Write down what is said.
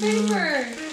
paper.